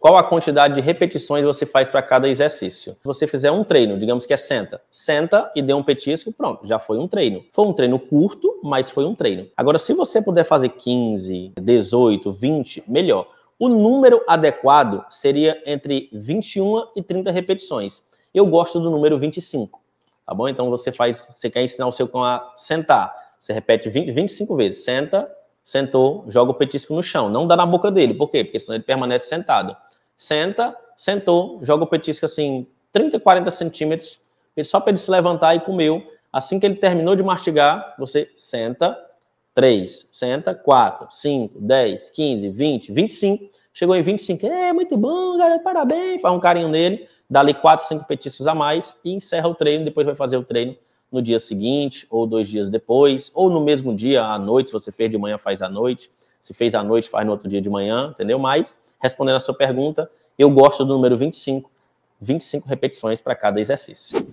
Qual a quantidade de repetições você faz para cada exercício? Se você fizer um treino, digamos que é senta, senta e dê um petisco, pronto, já foi um treino. Foi um treino curto, mas foi um treino. Agora, se você puder fazer 15, 18, 20, melhor. O número adequado seria entre 21 e 30 repetições. Eu gosto do número 25, tá bom? Então você faz, você quer ensinar o seu cão a sentar, você repete 20, 25 vezes, senta, sentou, joga o petisco no chão, não dá na boca dele, por quê? Porque senão ele permanece sentado senta, sentou, joga o petisco assim, 30, 40 centímetros, só para ele se levantar e comeu. Assim que ele terminou de mastigar, você senta, 3, senta, 4, 5, 10, 15, 20, 25. Chegou em 25, é muito bom, galera, parabéns, faz um carinho nele, dá ali 4, 5 petiscos a mais e encerra o treino. Depois vai fazer o treino no dia seguinte, ou dois dias depois, ou no mesmo dia, à noite, se você fez de manhã, faz à noite. Se fez à noite, faz no outro dia de manhã, entendeu? Mas respondendo a sua pergunta, eu gosto do número 25, 25 repetições para cada exercício.